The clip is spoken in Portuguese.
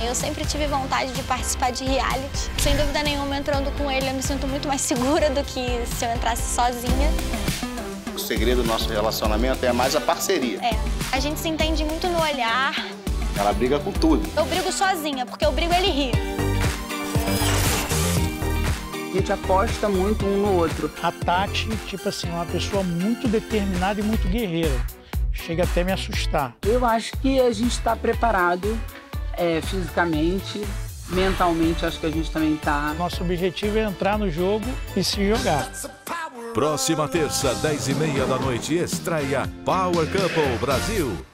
Eu sempre tive vontade de participar de reality. Sem dúvida nenhuma, entrando com ele, eu me sinto muito mais segura do que se eu entrasse sozinha. O segredo do nosso relacionamento é mais a parceria. É, a gente se entende muito no olhar. Ela briga com tudo. Eu brigo sozinha, porque eu brigo ele ri. A gente aposta muito um no outro. A Tati, tipo assim, é uma pessoa muito determinada e muito guerreira. Chega até a me assustar. Eu acho que a gente está preparado é, fisicamente, mentalmente, acho que a gente também está. Nosso objetivo é entrar no jogo e se jogar. Próxima terça, 10 e meia da noite, estreia Power Couple Brasil.